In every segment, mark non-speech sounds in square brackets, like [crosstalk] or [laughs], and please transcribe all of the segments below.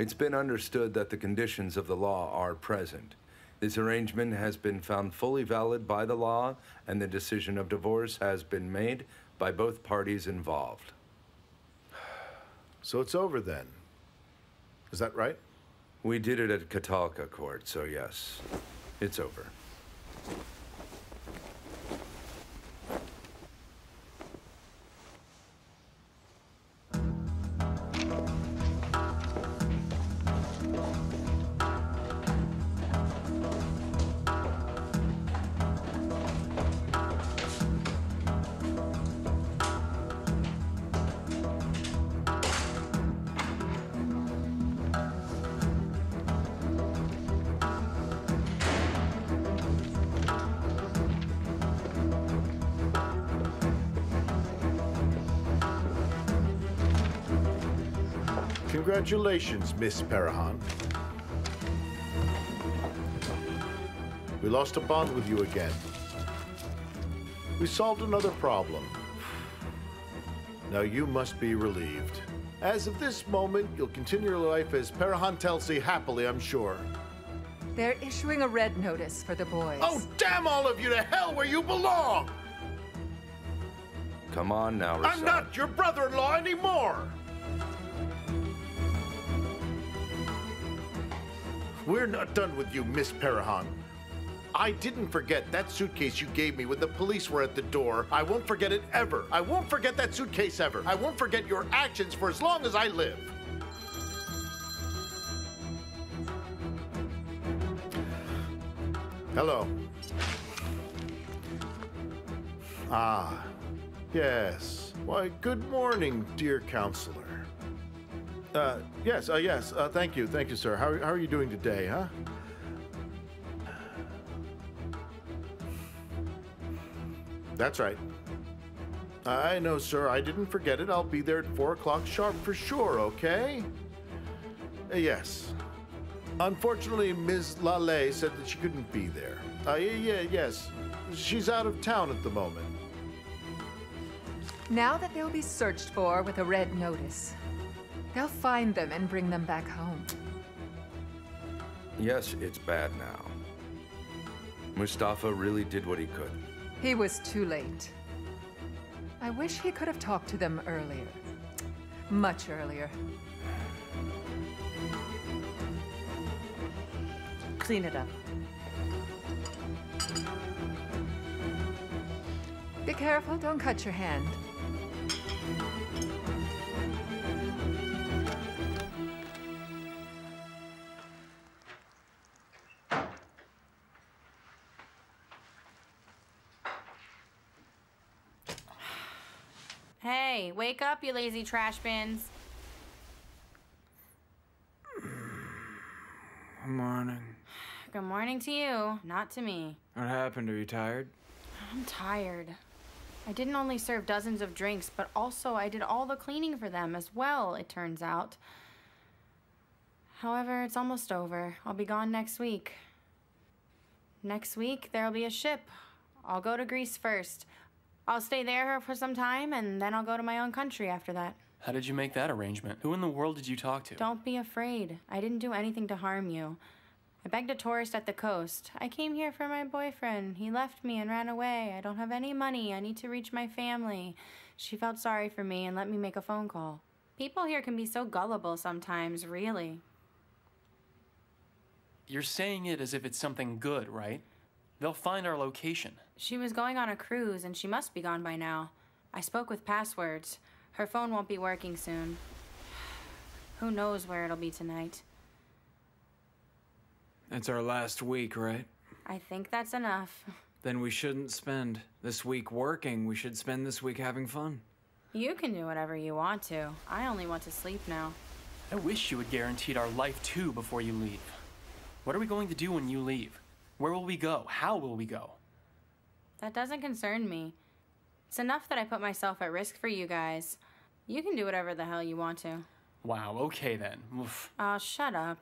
It's been understood that the conditions of the law are present. This arrangement has been found fully valid by the law, and the decision of divorce has been made by both parties involved. So it's over then. Is that right? We did it at Çatalca Court, so yes, it's over. Congratulations, Miss Perihan. We lost a bond with you again. We solved another problem. Now you must be relieved. As of this moment, you'll continue your life as Perihan Telsi happily, I'm sure. They're issuing a red notice for the boys. Oh, damn all of you to hell where you belong! Come on now, Reşat. I'm not your brother-in-law anymore! We're not done with you, Miss Perihan. I didn't forget that suitcase you gave me when the police were at the door. I won't forget it ever. I won't forget that suitcase ever. I won't forget your actions for as long as I live. Hello. Ah, yes. Why, good morning, dear counselor. Uh, yes, uh, yes, uh, thank you, thank you, sir. How, how are you doing today, huh? That's right. I know, sir. I didn't forget it. I'll be there at 4 o'clock sharp for sure, okay? Uh, yes. Unfortunately, Ms. Lale said that she couldn't be there. Uh, yeah, yes. She's out of town at the moment. Now that they'll be searched for with a red notice, they'll find them and bring them back home. Yes, it's bad now. Mustafa really did what he could. He was too late. I wish he could have talked to them earlier. Much earlier. Clean it up. Be careful, don't cut your hand. Hey, wake up, you lazy trash bins. Good morning. Good morning to you, not to me. What happened? Are you tired? I'm tired. I didn't only serve dozens of drinks, but also I did all the cleaning for them as well, it turns out. However, it's almost over. I'll be gone next week. Next week, there'll be a ship. I'll go to Greece first. I'll stay there for some time, and then I'll go to my own country after that. How did you make that arrangement? Who in the world did you talk to? Don't be afraid. I didn't do anything to harm you. I begged a tourist at the coast. I came here for my boyfriend. He left me and ran away. I don't have any money. I need to reach my family. She felt sorry for me and let me make a phone call. People here can be so gullible sometimes, really. You're saying it as if it's something good, right? They'll find our location. She was going on a cruise and she must be gone by now. I spoke with passwords. Her phone won't be working soon. [sighs] Who knows where it'll be tonight? It's our last week, right? I think that's enough. [laughs] Then we shouldn't spend this week working. We should spend this week having fun. You can do whatever you want to. I only want to sleep now. I wish you had guaranteed our life too before you leave. What are we going to do when you leave? Where will we go? How will we go? That doesn't concern me. It's enough that I put myself at risk for you guys. You can do whatever the hell you want to. Wow, okay then. Oof. Aw, shut up.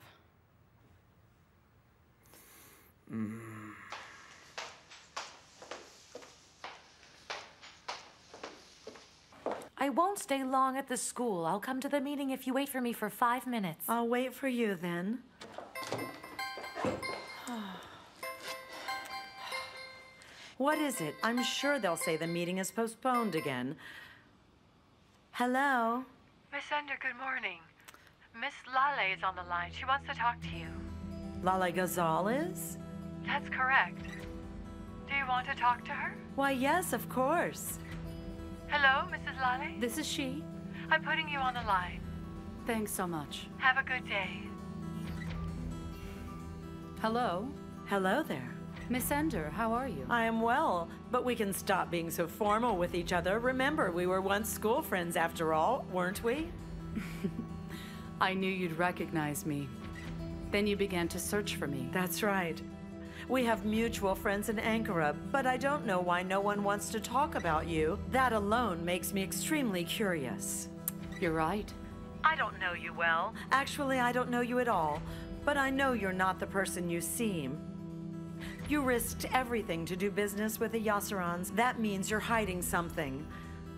I won't stay long at the school. I'll come to the meeting if you wait for me for five minutes. I'll wait for you then. What is it? I'm sure they'll say the meeting is postponed again. Hello? Miss Ender, good morning. Miss Lale is on the line. She wants to talk to you. Lala Gonzalez? That's correct. Do you want to talk to her? Why, yes, of course. Hello, Mrs. Lale? This is she. I'm putting you on the line. Thanks so much. Have a good day. Hello? Hello there. Miss Ender, how are you? I am well, but we can stop being so formal with each other. Remember, we were once school friends after all, weren't we? [laughs] I knew you'd recognize me. Then you began to search for me. That's right. We have mutual friends in Ankara, but I don't know why no one wants to talk about you. That alone makes me extremely curious. You're right. I don't know you well. Actually, I don't know you at all, but I know you're not the person you seem. You risked everything to do business with the Yaşarans. That means you're hiding something.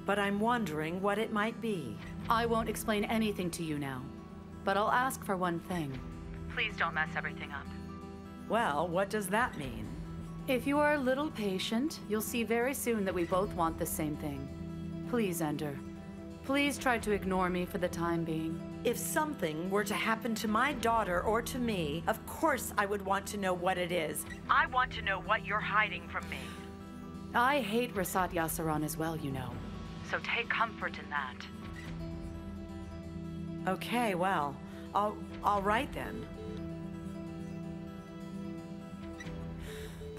But I'm wondering what it might be. I won't explain anything to you now, but I'll ask for one thing. Please don't mess everything up. Well, what does that mean? If you are a little patient, you'll see very soon that we both want the same thing. Please, Ender. Please try to ignore me for the time being. If something were to happen to my daughter or to me, of course I would want to know what it is. I want to know what you're hiding from me. I hate Reşat Yaşaran as well, you know. So take comfort in that. Okay, well, all, all right then.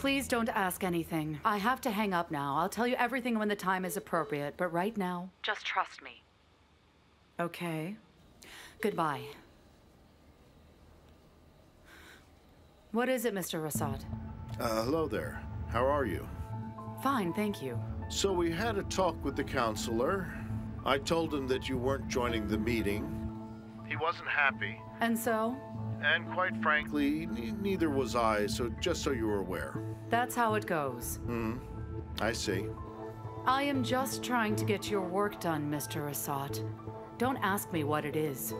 Please don't ask anything. I have to hang up now. I'll tell you everything when the time is appropriate, but right now, just trust me. Okay. Goodbye. What is it, Mr. Reşat? Uh, hello there. How are you? Fine, thank you. So we had a talk with the counselor. I told him that you weren't joining the meeting. He wasn't happy. And so? And quite frankly, ne- neither was I, so just so you were aware. That's how it goes. Hmm. I see. I am just trying to get your work done, Mr. Assad. Don't ask me what it is.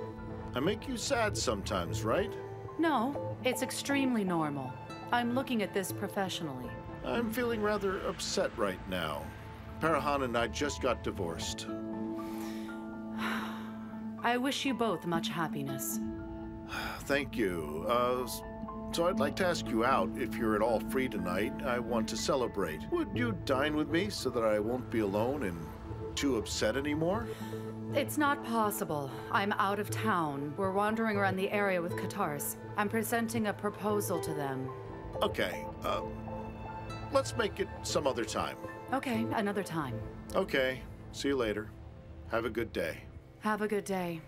I make you sad sometimes, right? No, it's extremely normal. I'm looking at this professionally. I'm feeling rather upset right now. Perihan and I just got divorced. [sighs] I wish you both much happiness. [sighs] Thank you. Uh, so I'd like to ask you out if you're at all free tonight. I want to celebrate. Would you dine with me so that I won't be alone and too upset anymore? It's not possible. I'm out of town. We're wandering around the area with Qatars. I'm presenting a proposal to them. Okay. Uh, let's make it some other time. Okay, another time. Okay. See you later. Have a good day. Have a good day.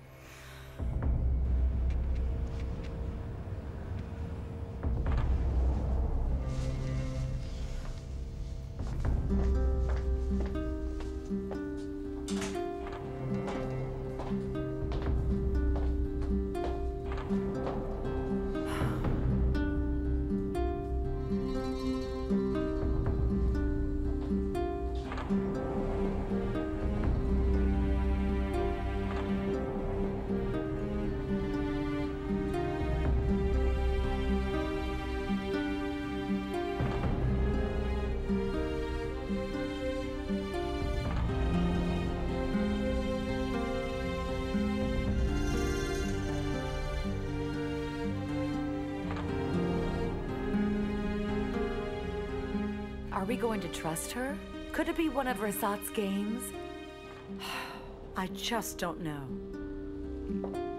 Are we going to trust her? Could it be one of Reşat's games? [sighs] I just don't know.